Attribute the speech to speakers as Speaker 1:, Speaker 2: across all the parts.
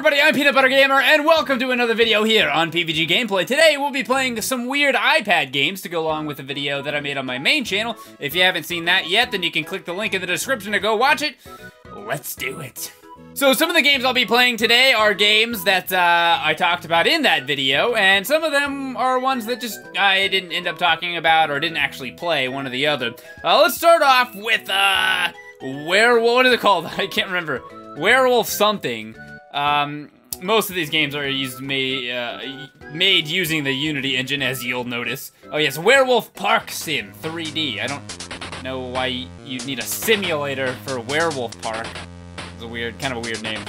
Speaker 1: everybody, I'm Peanut Butter Gamer, and welcome to another video here on PBG Gameplay. Today, we'll be playing some weird iPad games to go along with the video that I made on my main channel. If you haven't seen that yet, then you can click the link in the description to go watch it. Let's do it. So some of the games I'll be playing today are games that uh, I talked about in that video, and some of them are ones that just I didn't end up talking about or didn't actually play, one or the other. Uh, let's start off with, uh, Werewolf, what is it called? I can't remember. Werewolf something. Um, most of these games are used made, uh, made using the Unity engine, as you'll notice. Oh yes, Werewolf Park Sim 3D. I don't know why you need a simulator for Werewolf Park. It's a weird, kind of a weird name.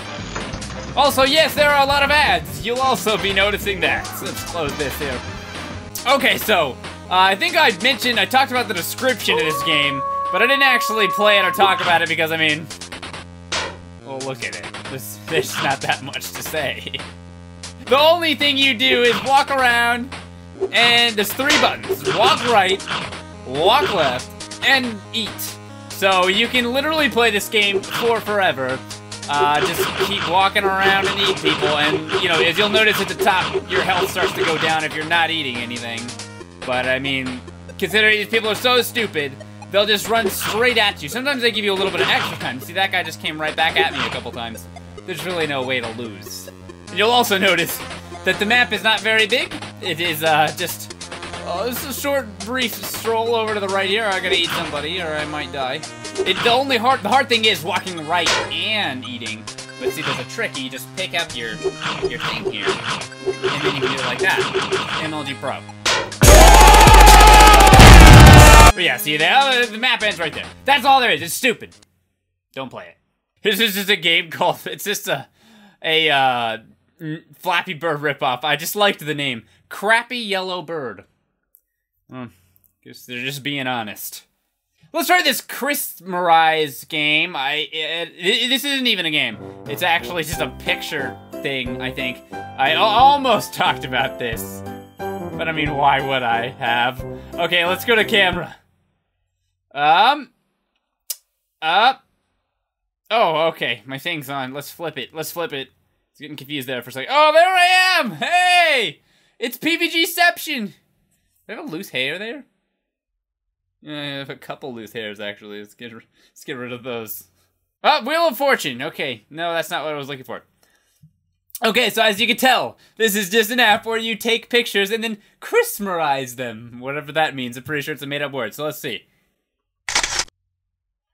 Speaker 1: Also, yes, there are a lot of ads. You'll also be noticing that. So let's close this here. Okay, so, uh, I think I mentioned, I talked about the description of this game, but I didn't actually play it or talk about it because, I mean, well, look at it. There's, there's not that much to say. The only thing you do is walk around, and there's three buttons. Walk right, walk left, and eat. So you can literally play this game for forever. Uh, just keep walking around and eat people, and, you know, as you'll notice at the top, your health starts to go down if you're not eating anything. But, I mean, considering these people are so stupid, they'll just run straight at you. Sometimes they give you a little bit of extra time. See, that guy just came right back at me a couple times. There's really no way to lose. You'll also notice that the map is not very big. It is uh, just uh, this is a short, brief stroll over to the right here. I gotta eat somebody, or I might die. It, the only hard, the hard thing is walking right and eating. But see, there's a trick. You just pick up your your thing here, and then you can do it like that. MLG Pro. But yeah, see, the, the map ends right there. That's all there is. It's stupid. Don't play it. This is just a game called, it's just a, a, uh, Flappy Bird ripoff. I just liked the name. Crappy Yellow Bird. Hmm. Guess they're just being honest. Let's try this Christmarize game. I it, it, this isn't even a game. It's actually just a picture thing, I think. I almost talked about this. But I mean, why would I have? Okay, let's go to camera. Um. Up. Oh, okay. My thing's on. Let's flip it. Let's flip it. It's getting confused there for a second. Oh, there I am! Hey! It's PBGception! Do I have a loose hair there? Yeah, I have a couple loose hairs, actually. Let's get, let's get rid of those. Oh, Wheel of Fortune! Okay, no, that's not what I was looking for. Okay, so as you can tell, this is just an app where you take pictures and then Christmarize them. Whatever that means. I'm pretty sure it's a made-up word, so let's see.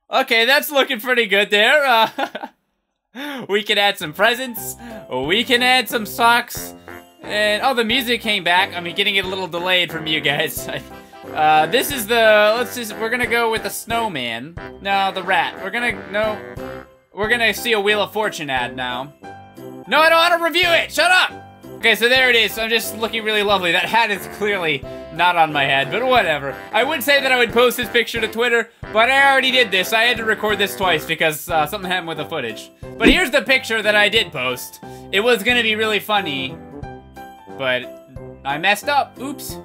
Speaker 1: Okay, that's looking pretty good there. Uh, we can add some presents. We can add some socks. And, oh, the music came back. I'm getting it a little delayed from you guys. Uh, this is the, let's just, we're gonna go with the snowman. No, the rat. We're gonna, no. We're gonna see a Wheel of Fortune ad now. No, I don't want to review it! Shut up! Okay, so there it is. I'm just looking really lovely. That hat is clearly not on my head, but whatever. I would say that I would post this picture to Twitter, but I already did this. I had to record this twice because uh, something happened with the footage. But here's the picture that I did post. It was gonna be really funny, but I messed up. Oops.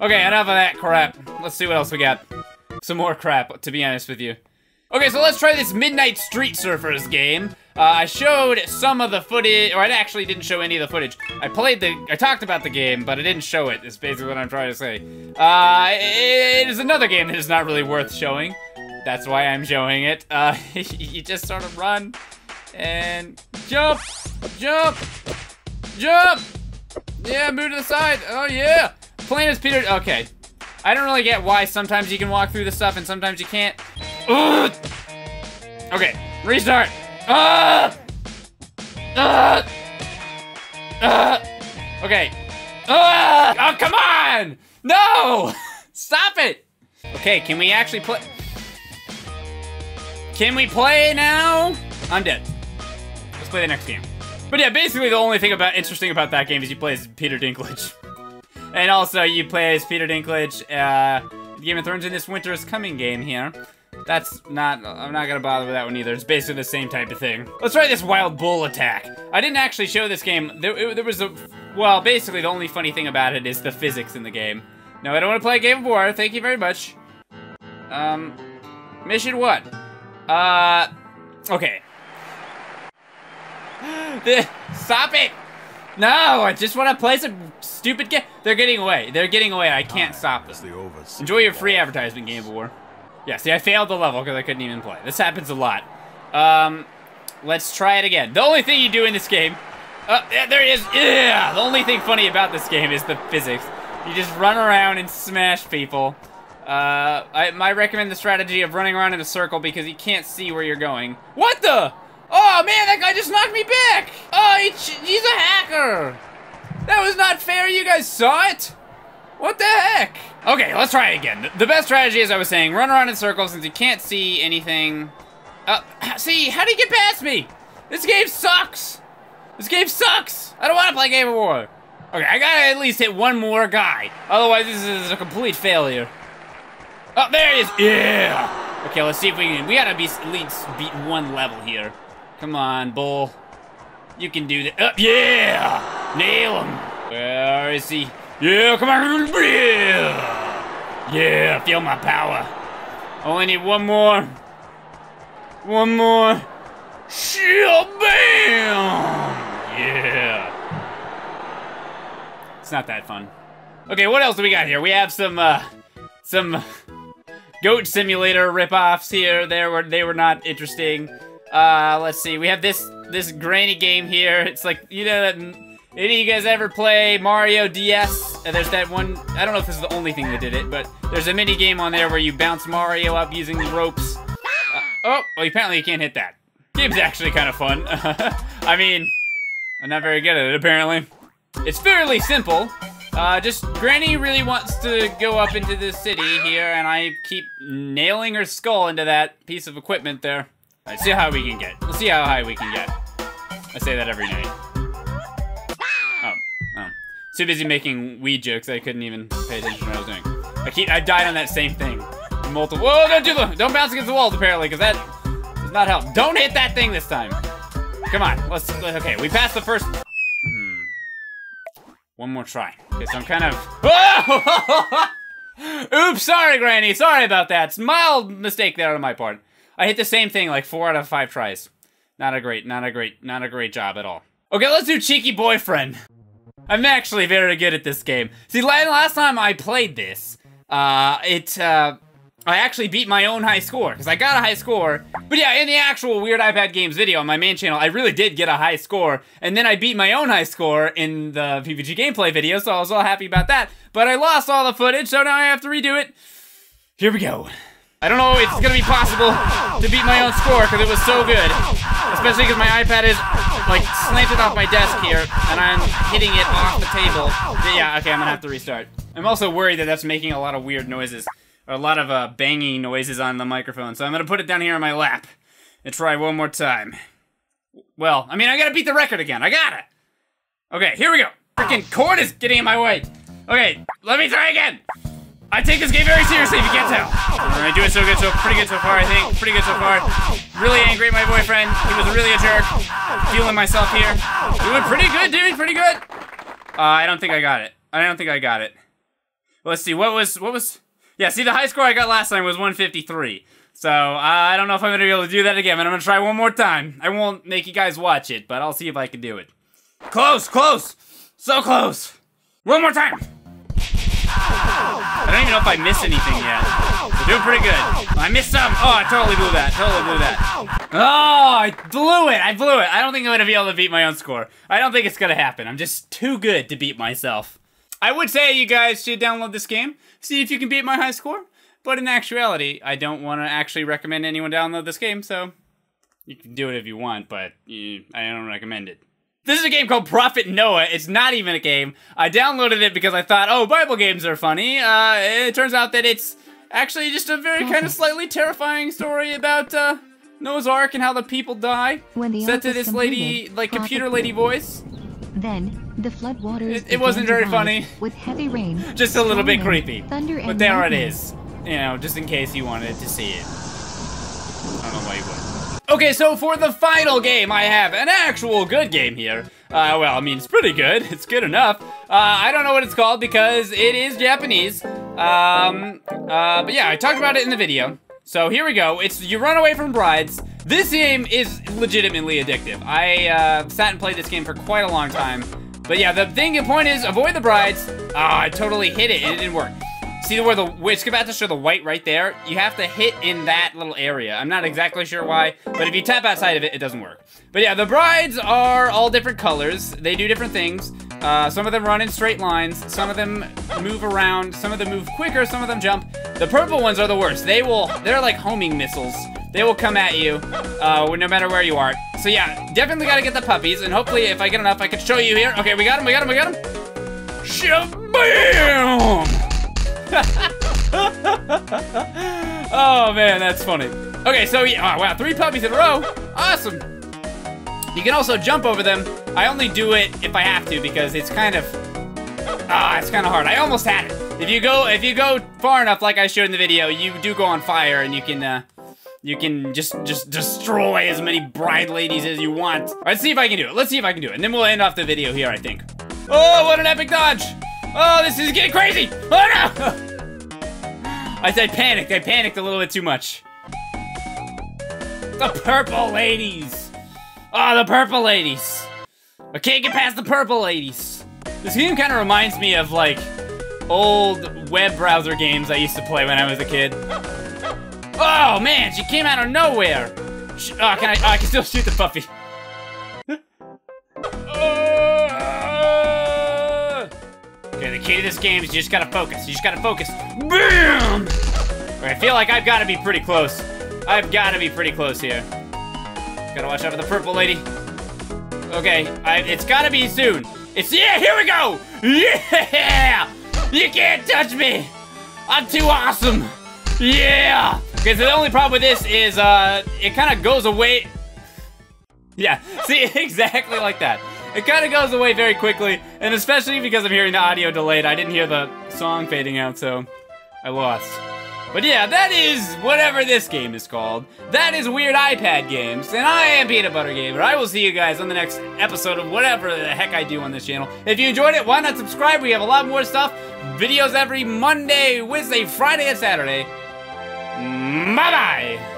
Speaker 1: Okay, enough of that crap. Let's see what else we got. Some more crap, to be honest with you. Okay, so let's try this Midnight Street Surfers game. Uh, I showed some of the footage, or I actually didn't show any of the footage. I played the, I talked about the game, but I didn't show it, is basically what I'm trying to say. Uh, it is another game that is not really worth showing. That's why I'm showing it. Uh, you just sort of run, and jump, jump, jump! Yeah, move to the side, oh yeah! Playing as Peter, okay. I don't really get why sometimes you can walk through the stuff and sometimes you can't. Ugh. Okay, restart. Ah! Ah! Ah! Okay. Ah! Oh, come on! No! Stop it! Okay, can we actually play? Can we play now? I'm dead. Let's play the next game. But yeah, basically the only thing about interesting about that game is you play as Peter Dinklage. And also, you play as Peter Dinklage, uh, Game of Thrones in this winter is coming game here. That's not, I'm not gonna bother with that one either. It's basically the same type of thing. Let's try this Wild Bull attack. I didn't actually show this game. There, it, there was a, well, basically the only funny thing about it is the physics in the game. No, I don't want to play a game of war. Thank you very much. Um, mission one. Uh, okay. Stop it! No, I just want to play some stupid game. They're getting away. They're getting away. I can't stop this. Enjoy your free advertisement, Game of War. Yeah, see, I failed the level because I couldn't even play. This happens a lot. Um, let's try it again. The only thing you do in this game... Uh, yeah, there he is. Yeah, the only thing funny about this game is the physics. You just run around and smash people. Uh, I, I recommend the strategy of running around in a circle because you can't see where you're going. What the? Oh, man, that guy just knocked me back! Oh, he, he's a hacker! That was not fair, you guys saw it? What the heck? Okay, let's try again. The best strategy, as I was saying, run around in circles since you can't see anything. Uh, see, how do you get past me? This game sucks! This game sucks! I don't want to play Game of War! Okay, I gotta at least hit one more guy. Otherwise, this is a complete failure. Oh, there he is! Yeah! Okay, let's see if we can... We gotta be at least beat one level here. Come on, Bull. You can do that. Uh, yeah! Nail him. Where is he? Yeah, come on. Yeah! Feel my power. Only need one more. One more. Shield bam! Yeah. It's not that fun. Okay, what else do we got here? We have some, uh, some Goat Simulator ripoffs here. There were they were not interesting. Uh, let's see. We have this this granny game here. It's like you know that. Any of you guys ever play Mario DS? And there's that one, I don't know if this is the only thing that did it, but there's a mini game on there where you bounce Mario up using the ropes. Uh, oh, well apparently you can't hit that. Game's actually kind of fun. I mean, I'm not very good at it apparently. It's fairly simple. Uh, just Granny really wants to go up into the city here, and I keep nailing her skull into that piece of equipment there. Let's see how we can get. Let's see how high we can get. I say that every night. Too busy making weed jokes I couldn't even pay attention to what I was doing. I keep, I died on that same thing. Multiple, whoa, don't do the, don't bounce against the walls apparently, because that does not help. Don't hit that thing this time. Come on, let's, okay, we passed the first, hmm. One more try. Okay, so I'm kind of, Oops, sorry, Granny, sorry about that. Mild mistake there on my part. I hit the same thing like four out of five tries. Not a great, not a great, not a great job at all. Okay, let's do Cheeky Boyfriend. I'm actually very good at this game. See, last time I played this, uh, it, uh, I actually beat my own high score, because I got a high score. But yeah, in the actual Weird iPad Games video on my main channel, I really did get a high score. And then I beat my own high score in the PBG gameplay video, so I was all happy about that. But I lost all the footage, so now I have to redo it. Here we go. I don't know if it's gonna be possible to beat my own score because it was so good. Especially because my iPad is like slanted off my desk here and I'm hitting it off the table. Yeah, okay, I'm gonna have to restart. I'm also worried that that's making a lot of weird noises. Or a lot of uh, banging noises on the microphone. So I'm gonna put it down here on my lap and try one more time. Well, I mean, I gotta beat the record again. I got it. Okay, here we go. Freaking cord is getting in my way. Okay, let me try again. I take this game very seriously if you can't tell. I do it so good, so pretty good so far, I think. Pretty good so far. Really angry at my boyfriend. He was really a jerk. Feeling myself here. Doing pretty good, dude. Pretty good. Uh, I don't think I got it. I don't think I got it. Let's see. What was, what was, yeah, see, the high score I got last time was 153. So, uh, I don't know if I'm going to be able to do that again, but I'm going to try one more time. I won't make you guys watch it, but I'll see if I can do it. Close, close. So close. One more time. I don't even know if I missed anything yet. We're doing pretty good. I missed some. Oh, I totally blew that. Totally blew that. Oh, I blew it. I blew it. I don't think I'm going to be able to beat my own score. I don't think it's going to happen. I'm just too good to beat myself. I would say you guys should download this game, see if you can beat my high score. But in actuality, I don't want to actually recommend anyone download this game, so you can do it if you want, but I don't recommend it. This is a game called Prophet Noah. It's not even a game. I downloaded it because I thought, oh, Bible games are funny. Uh, it turns out that it's actually just a very kind of slightly terrifying story about uh, Noah's Ark and how the people die. When the Set to this lady, like computer lady voice.
Speaker 2: Then the flood waters.
Speaker 1: It, it wasn't very funny.
Speaker 2: With heavy rain.
Speaker 1: just a little bit creepy. Thunder but there it is. You know, just in case you wanted to see it. I don't know why you would. Okay, so for the final game, I have an actual good game here. Uh, well, I mean, it's pretty good. It's good enough. Uh, I don't know what it's called because it is Japanese. Um, uh, but yeah, I talked about it in the video. So here we go. It's you run away from brides, This game is legitimately addictive. I uh, sat and played this game for quite a long time. But yeah, the thing, the point is, avoid the brides. Ah, I totally hit it and it didn't work. See where the, it's about to show the white right there? You have to hit in that little area. I'm not exactly sure why, but if you tap outside of it, it doesn't work. But yeah, the brides are all different colors. They do different things. Uh, some of them run in straight lines. Some of them move around. Some of them move quicker. Some of them jump. The purple ones are the worst. They will, they're like homing missiles. They will come at you, uh, no matter where you are. So yeah, definitely gotta get the puppies, and hopefully if I get enough, I can show you here. Okay, we got him, we got him, we got him. Shabam! oh man, that's funny. Okay, so yeah, oh, wow, three puppies in a row. Awesome. You can also jump over them. I only do it if I have to because it's kind of, ah, it's kind of hard. I almost had it. If you go, if you go far enough, like I showed in the video, you do go on fire and you can, uh, you can just just destroy as many bride ladies as you want. let's see if I can do it. Let's see if I can do it. And then we'll end off the video here, I think. Oh, what an epic dodge! Oh, this is getting crazy! Oh no! I panicked. I panicked a little bit too much. The purple ladies! Oh, the purple ladies! I can't get past the purple ladies. This game kind of reminds me of like old web browser games I used to play when I was a kid. Oh man, she came out of nowhere. She, oh, ah, can I? Oh, I can still shoot the puppy. Key to this game is you just gotta focus. You just gotta focus. Bam! I feel like I've got to be pretty close. I've got to be pretty close here. Gotta watch out for the purple lady. Okay, I, it's gotta be soon. It's yeah. Here we go. Yeah! You can't touch me. I'm too awesome. Yeah! Okay, so the only problem with this is, uh, it kind of goes away. Yeah, see, exactly like that. It kind of goes away very quickly, and especially because I'm hearing the audio delayed, I didn't hear the song fading out, so I lost. But yeah, that is whatever this game is called. That is Weird iPad Games, and I am Peanut Butter Gamer. I will see you guys on the next episode of whatever the heck I do on this channel. If you enjoyed it, why not subscribe? We have a lot more stuff. Videos every Monday, Wednesday, Friday, and Saturday. Bye bye.